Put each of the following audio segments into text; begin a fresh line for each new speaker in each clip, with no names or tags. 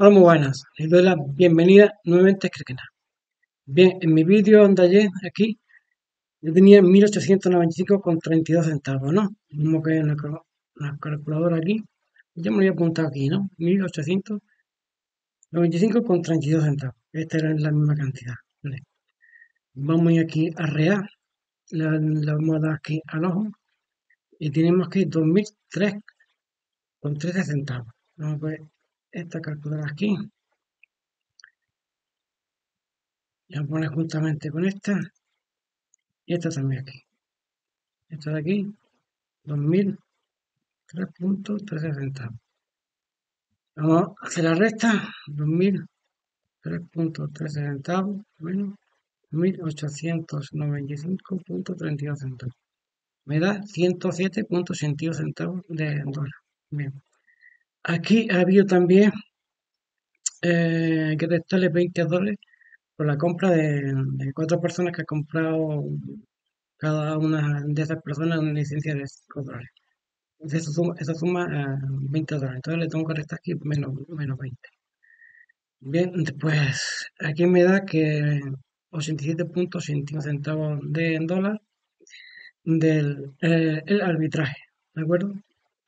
Hola, muy buenas. Les doy la bienvenida nuevamente a canal. Bien, en mi vídeo de ayer, aquí, yo tenía 1895,32 centavos, ¿no? Como que en la, calculadora aquí, ya me lo había apuntado aquí, ¿no? 1895,32 centavos. Esta era la misma cantidad. Vamos aquí a real, la, vamos a dar aquí al ojo, y tenemos que 2003,13 centavos. Vamos a ver esta calculadora aquí. Ya pone justamente con esta. Y esta también aquí. Esta de aquí, 2003.13 centavos. Vamos a hacer la resta. 2003.13 centavos menos 1895.32 centavos. Me da 107.62 centavos de dólar. Bien. Aquí ha habido también eh, que restarle 20 dólares por la compra de, cuatro personas que ha comprado cada una de esas personas una licencia de 5 dólares. Suma, esa suma 20 dólares. Entonces le tengo que restar aquí menos, menos 20. Bien, después aquí me da que 87.61 centavos de dólar del eh, arbitraje, ¿de acuerdo?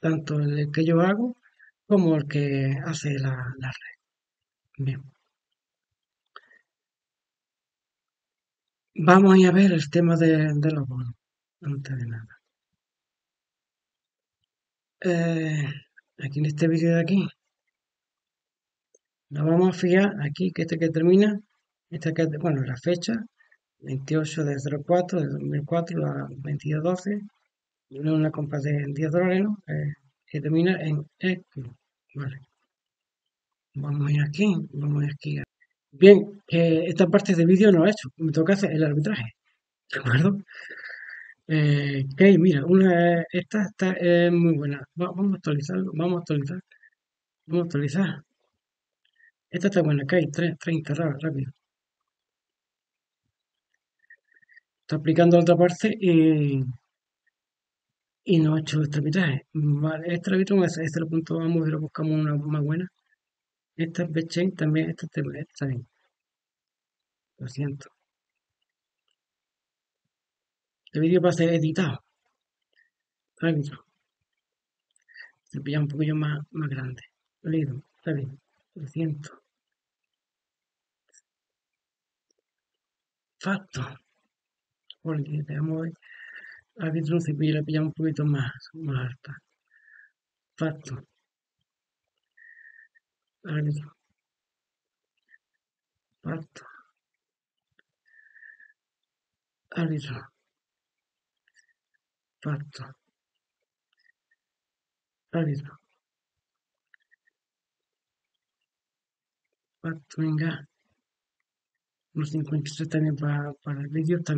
Tanto el que yo hago como el que hace la, red. Bien. Vamos a ver el tema de, los bonos, antes de nada. Eh, aquí en este vídeo de aquí, nos vamos a fijar aquí que este que termina, este que, bueno, la fecha, 28 de 04 de 2004, la 2212, una compra de 10 dólares, eh, que termina en X. Vale. Vamos a ir aquí, vamos a aquí. Bien, esta parte del vídeo no lo he hecho, me toca hacer el arbitraje, ¿de acuerdo? Eh, mira, una, esta, está es muy buena. vamos a actualizarlo, vamos a actualizar, vamos a actualizar. Esta está buena, ok, 30, rápido. Está aplicando la otra parte y y no he hecho este arbitraje. Vale, este arbitraje, este, este lo punto vamos y lo buscamos una más buena. Esta es también, esta está bien. Lo siento. El vídeo va a ser editado. Árbitro. Se pilla un poquillo más, más grande. Leído. Está bien. Lo siento. Facto. Porque tenemos árbitro se la pilla un poquito más, más alta. Facto. Árbitro. Facto. Árbitro. Facto. Árbitro. Facto, venga. Unos 53 también para, para el vídeo, está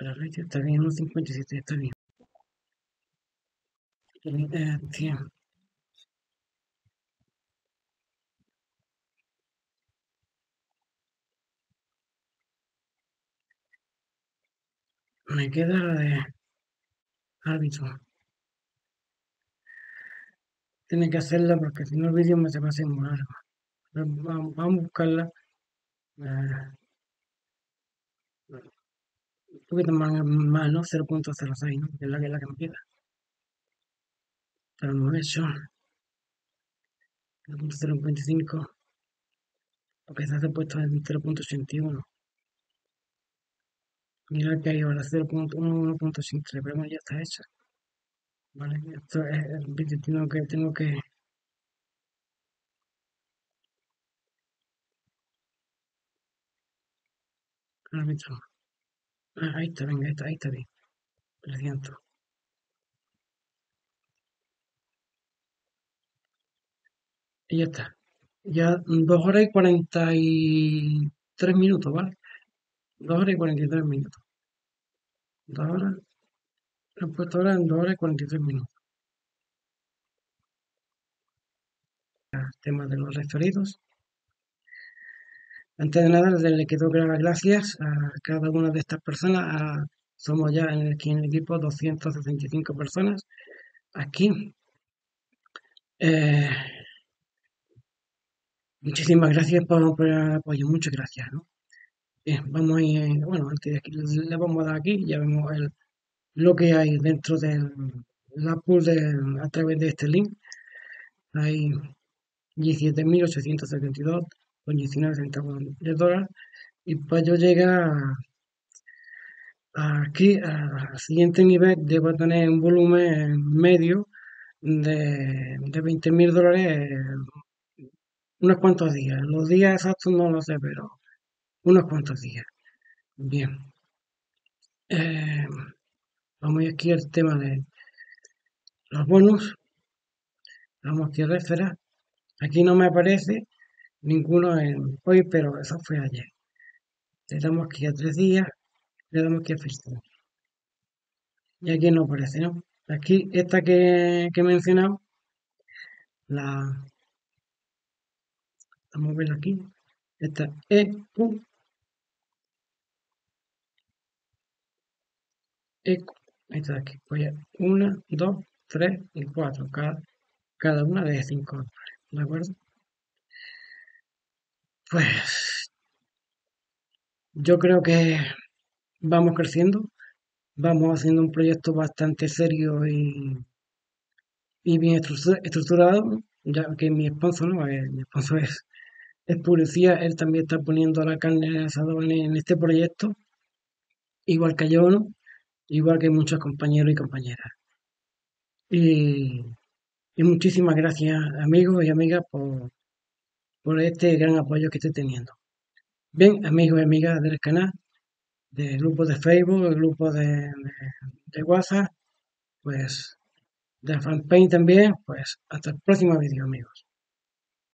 La red está bien, unos 57 está bien. Eh, Me queda la de árbitro. Tiene que hacerla porque si no el vídeo me se va a hacer muy largo. Vamos, a buscarla. Eh, un poquito más, más ¿no? 0.06, ¿no? Que es la que, la que me queda. Pero no he hecho 0.25 porque se ha puesto en 0.81 mira que hay ahora 0.1.53 pero ya está hecha vale esto es el tengo que tengo que árbitro Ah, ahí está, venga, ahí está, ahí está bien. Lo siento. Y ya está. Ya 2 horas y 43 minutos, ¿vale? 2 horas y 43 minutos. 2 horas. Lo he puesto ahora en 2 horas y 43 minutos. Tema de los referidos. Antes de nada, le quiero dar las gracias a cada una de estas personas. somos ya en el equipo 265 personas. Aquí Eh, muchísimas gracias por, el apoyo, muchas gracias. Bien, vamos a ir, bueno, antes de aquí, le vamos a dar aquí, ya vemos el, lo que hay dentro de la pool de, a través de este link. Hay 17.872 con 19 centavos de dólar y pues yo llegar aquí al siguiente nivel debo tener un volumen medio de, de 20.000 dólares unos cuantos días. Los días exactos no lo sé, pero unos cuantos días. Bien. Eh, vamos aquí al tema de los bonos. Vamos aquí a referar. Aquí no me aparece ninguno en hoy, pero eso fue ayer. Le damos aquí a tres días, le damos aquí a fecha. Y aquí no aparece, ¿no? Aquí, esta que, que he mencionado, la, vamos a ver aquí, esta EQ, EQ, esta de aquí, pues una, dos, tres y cuatro, cada, cada una de cinco ¿de acuerdo? Pues yo creo que vamos creciendo, vamos haciendo un proyecto bastante serio y, y bien estructurado, ya que mi sponsor, ¿no? Eh, mi sponsor es, es policía, él también está poniendo la carne en el en este proyecto, igual que yo, ¿no? Igual que muchos compañeros y compañeras. Y, y muchísimas gracias amigos y amigas por, por este gran apoyo que estoy teniendo. Bien, amigos y amigas del canal, del grupo de Facebook, del grupo de, de, de WhatsApp, pues de fanpage también, pues hasta el próximo vídeo amigos.